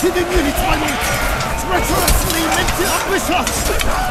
Hidden units, my lord! Treacherously meant to ambush us!